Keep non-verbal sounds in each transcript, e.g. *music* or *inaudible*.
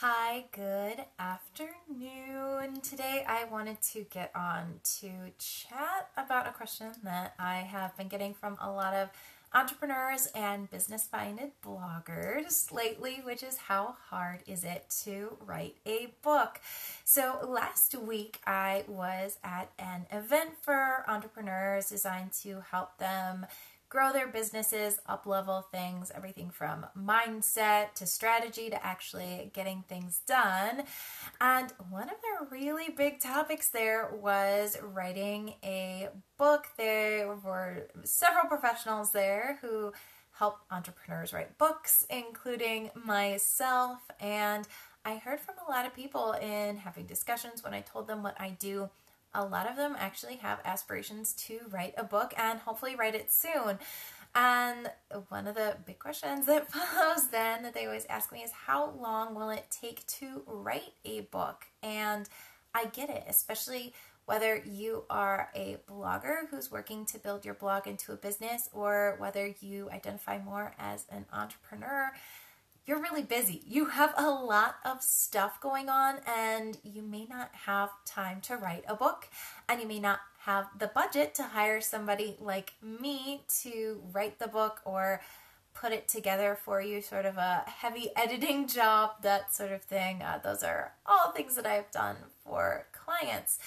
Hi, good afternoon. Today I wanted to get on to chat about a question that I have been getting from a lot of entrepreneurs and business minded bloggers lately, which is how hard is it to write a book? So, last week I was at an event for entrepreneurs designed to help them grow their businesses, up level things, everything from mindset to strategy to actually getting things done. And one of their really big topics there was writing a book. There were several professionals there who help entrepreneurs write books, including myself. And I heard from a lot of people in having discussions when I told them what I do a lot of them actually have aspirations to write a book and hopefully write it soon. And one of the big questions that *laughs* follows then that they always ask me is how long will it take to write a book? And I get it, especially whether you are a blogger who's working to build your blog into a business or whether you identify more as an entrepreneur you're really busy. You have a lot of stuff going on, and you may not have time to write a book, and you may not have the budget to hire somebody like me to write the book or put it together for you, sort of a heavy *laughs* editing job, that sort of thing. Uh, those are all things that I've done for clients.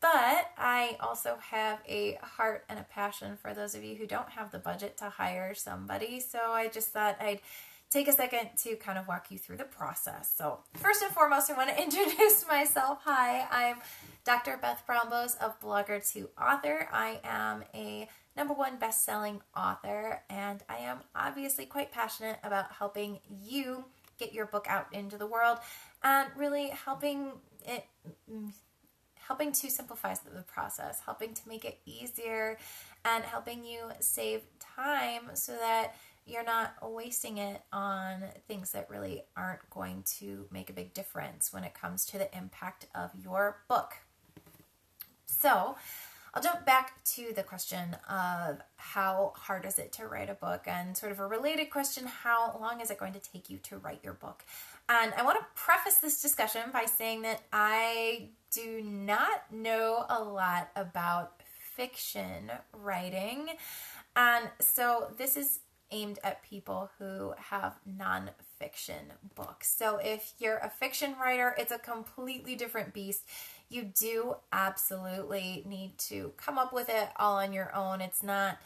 But I also have a heart and a passion for those of you who don't have the budget to hire somebody. So I just thought I'd take a second to kind of walk you through the process. So, first and foremost, I want to *laughs* introduce myself. Hi, I'm Dr. Beth Brombosz of Blogger to Author. I am a number one best selling author, and I am obviously quite passionate about helping you get your book out into the world and really helping it mm, helping to simplify the process, helping to make it easier and helping you save time so that you're not wasting it on things that really aren't going to make a big difference when it comes to the impact of your book. So, I'll jump back to the question of how hard is it to write a book and sort of a related question how long is it going to take you to write your book? And I want to preface this discussion by saying that I do not know a lot about fiction writing. And so this is aimed at people who have nonfiction books. So if you're a fiction writer, it's a completely different beast. You do absolutely need to come up with it all on your own. It's not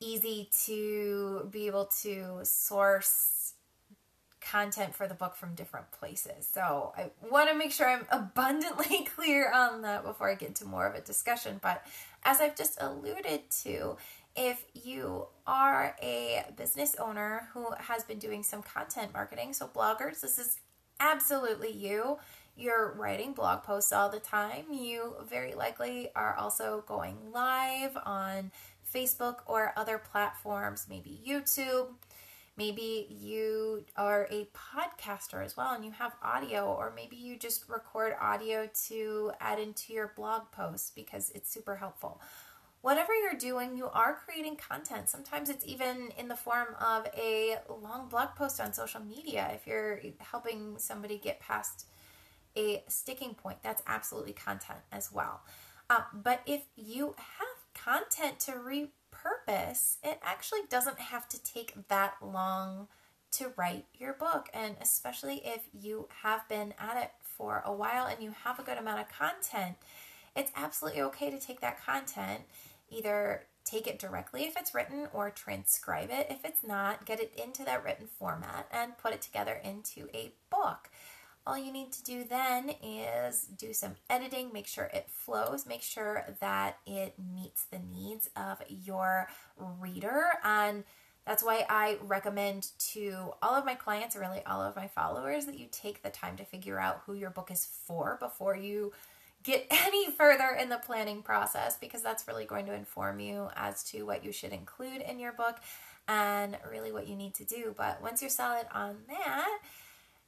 easy to be able to source content for the book from different places. So I want to make sure I'm abundantly *laughs* clear on that before I get into more of a discussion. But as I've just alluded to, if you are a business owner who has been doing some content marketing, so bloggers, this is absolutely you. You're writing blog posts all the time. You very likely are also going live on Facebook or other platforms, maybe YouTube. Maybe you are a podcaster as well and you have audio, or maybe you just record audio to add into your blog posts because it's super helpful whatever you're doing, you are creating content. Sometimes it's even in the form of a long blog post on social media. If you're helping somebody get past a sticking point, that's absolutely content as well. Uh, but if you have content to repurpose, it actually doesn't have to take that long to write your book. And especially if you have been at it for a while and you have a good amount of content, it's absolutely okay to take that content either take it directly if it's written or transcribe it if it's not, get it into that written format and put it together into a book. All you need to do then is do some editing, make sure it flows, make sure that it meets the needs of your reader. And that's why I recommend to all of my clients, really all of my followers, that you take the time to figure out who your book is for before you get *laughs* any further in the planning process because that's really going to inform you as to what you should include in your book and really what you need to do. But once you're solid on that,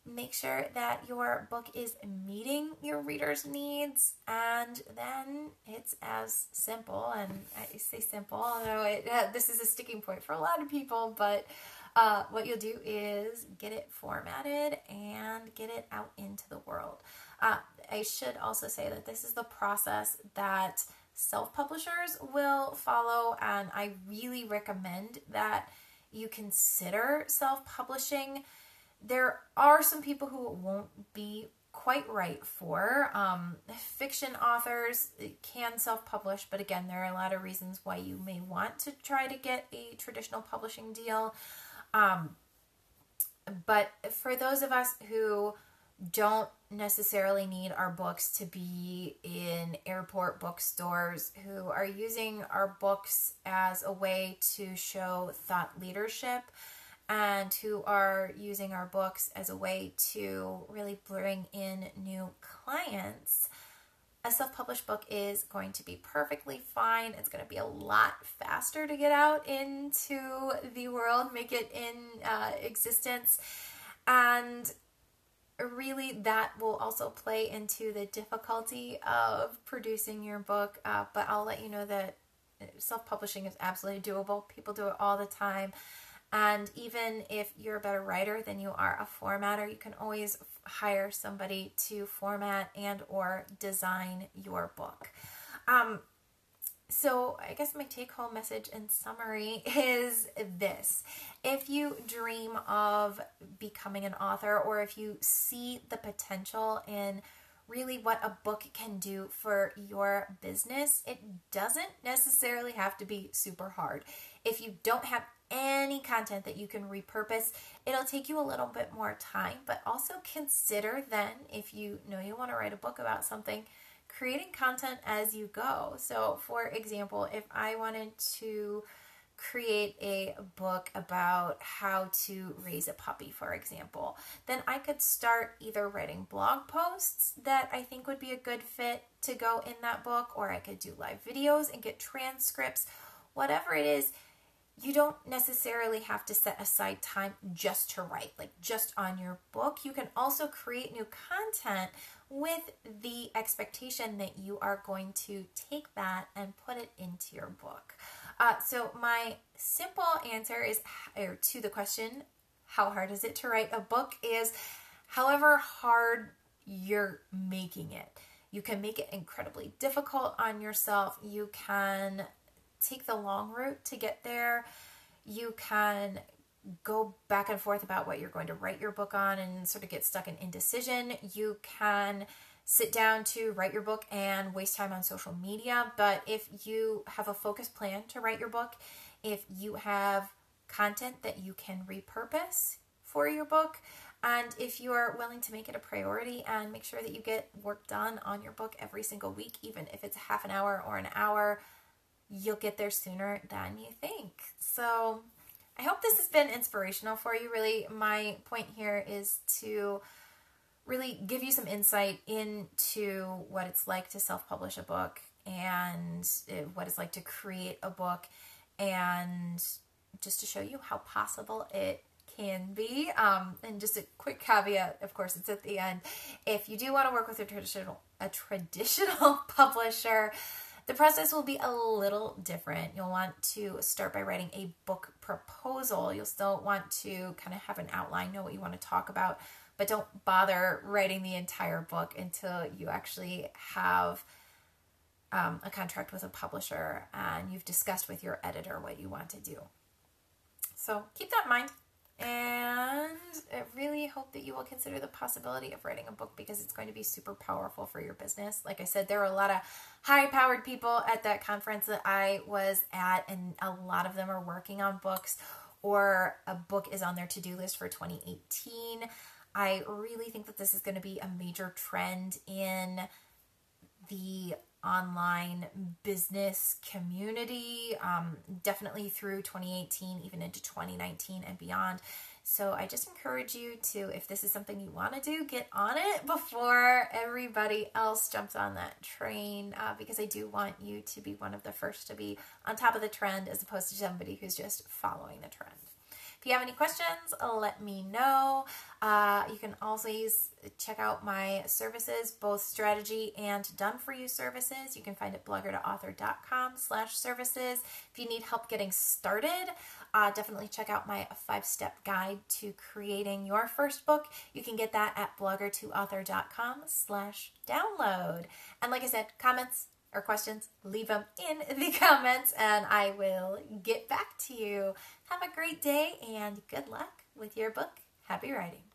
make sure that your book is meeting your reader's needs and then it's as simple and i say simple although it, uh, *laughs* this is a sticking point for a lot of people but uh, what you'll do is get it formatted and get it out into the world. Uh, I should also say that this is the process that self publishers will follow, and I really recommend that you consider self publishing. There are some people who it won't be quite right for. Um, fiction authors can self publish, but again, there are a lot of reasons why you may want to try to get a traditional publishing deal. Um, but for those of us who don't necessarily need our books to be in airport bookstores who are using our books as a way to show thought leadership and who are using our books as a way to really bring in new clients. A self published book is going to be perfectly fine. It's going to be a lot faster to get out into the world, make it in uh, existence. And really that will also play into the difficulty of producing your book uh, but i'll let you know that self-publishing is absolutely doable. People do it all the time. And even if you're a better writer than you are a formatter you can always hire somebody to format and or design your book. Um, so, I guess my take home message in summary *laughs* is this. If you dream of becoming an author, or if you see the potential in really what a book can do for your business, it doesn't necessarily have to be super hard. If you don't have any content that you can repurpose, it'll take you a little bit more time, but also consider then if you know you want to write a book about something creating content as you go. So, for example, if I wanted to create a book about how to raise a puppy, for example, then I could start either writing blog posts that I think would be a good fit to go in that book, or I could do live videos and get transcripts, whatever it is. You don't necessarily have to set aside time just to write, like just on your book. You can also create new content with the expectation that you are going to take that and put it into your book. Uh, so, my simple answer is or to the question, how hard is it to write a book? Is however hard you're making it. You can make it incredibly difficult on yourself. You can take the long route to get there. You can go back and forth about what you're going to write your book on and sort of get stuck in indecision. You can sit down to write your book and waste time on social media. But if you have a focused plan to write your book, if you have content that you can repurpose for your book, and if you are willing to make it a priority and make sure that you get work done on your book every single week, even if it's half an hour or an hour, you'll get there sooner than you think. So, I hope this has been inspirational for you. Really, my point here is to really give you some insight into what it's like to self publish a book and what it's like to create a book and just to show you how possible it can be. Um, and just a quick caveat, of course, it's at the end. If you do want to work with a traditional a traditional *laughs* publisher, the process will be a little different. You'll want to start by writing a book proposal. You'll still want to kind of have an outline, know what you want to talk about, but don't bother writing the entire book until you actually have um, a contract with a publisher and you've discussed with your editor what you want to do. So keep that in mind. And I really hope that you will consider the possibility of writing a book because it's going to be super powerful for your business. Like I said, there are a lot of high powered people at that conference that I was at, and a lot of them are working on books or a book is on their to do list for 2018. I really think that this is going to be a major trend in the online business community, um, definitely through 2018, even into 2019 and beyond. So I just encourage you to, if this is something you want to do, get on it before everybody else jumps on that train uh, because I do want you to be one of the first to be on top of the trend as opposed to somebody who's just following the trend. If you have any questions, let me know. Uh, you can always check out my services, both strategy and done for you services. You can find it blogger2author.com slash services. If you need help getting started, uh, definitely check out my five step guide to creating your first book. You can get that at blogger2author.com slash download. And like I said, comments or questions, leave them in *laughs* the comments and I will get back to you. Have a great day and good luck with your book. Happy writing.